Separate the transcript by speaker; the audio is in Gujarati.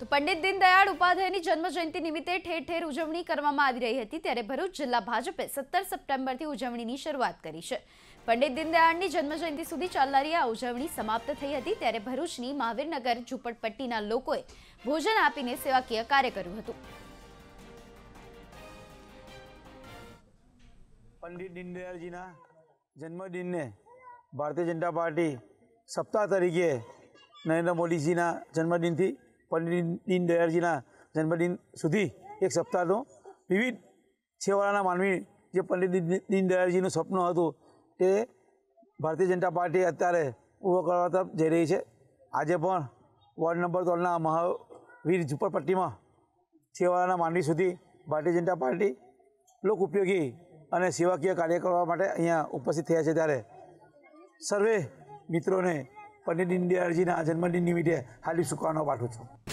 Speaker 1: તો પંડિત દીનદયાળ ઉપાધ્યાયની જન્મજયંતિ નિમિત્તે ઠેર ઠેર ઉજવણી કરવામાં આવી રહી હતી. ત્યારે ભરૂચ જિલ્લા ભાજપે સત્તર સપ્ટેમ્બરથી ઉજવણીની શરૂઆત કરી છે. પંડિત દીનદયાળની જન્મજયંતિ સુધી ચાલનારી આ ઉજવણી સમાપ્ત થઈ હતી. ત્યારે ભરૂચની મહાવીરનગર ઝૂંપડપટ્ટીના લોકોએ ભોજન આપીને સેવાકીય કાર્ય કર્યું હતું.
Speaker 2: પંડિત દીનદયાળજીના જન્મદિનને ભારતીય જનતા પાર્ટી સપ્તાહ તરીકે નરેન્દ્ર મોદીજીના જન્મદિનથી પંડિત દીનદયાળજીના જન્મદિન સુધી એક સપ્તાહનો વિવિધ છેવાડાના માનવી જે પંડિત દીન- દીનદયાળજીનું સ્વપ્ન હતું તે ભારતીય જનતા પાર્ટી અત્યારે પૂરો કરવા તરફ જઈ રહી છે. આજે પણ વોર્ડ નંબર ત્રણના મહાવીર ઝુંપડપટ્ટીમાં છેવાડાના માનવી સુધી ભારતીય જનતા પાર્ટી લોક ઉપયોગી અને સેવાકીય કાર્ય કરવા માટે અહીંયા ઉપસ્થિત થયા છે ત્યારે. સર્વે મિત્રોને પંડિત દીનદયાળજીના જન્મદિન નિમિત્તે હાર્દિક શુભકામનાઓ પાઠવું છું